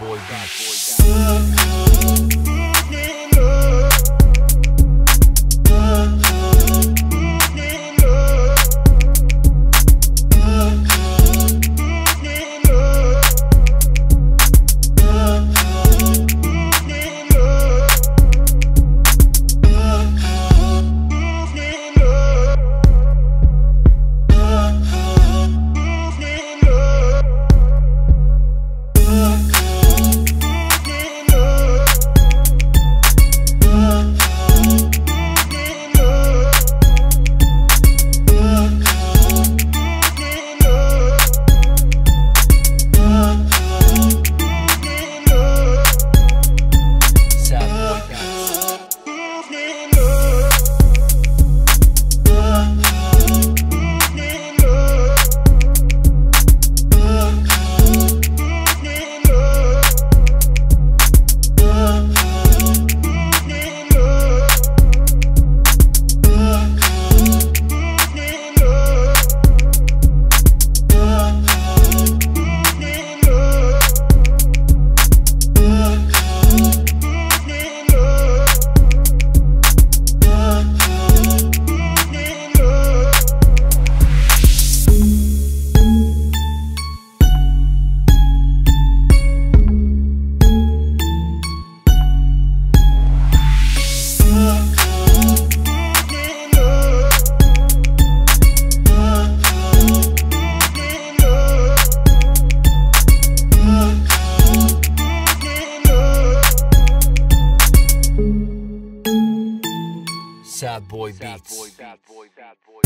boy beats. Bad Boy Beats. Boy, bad Boy, bad Boy.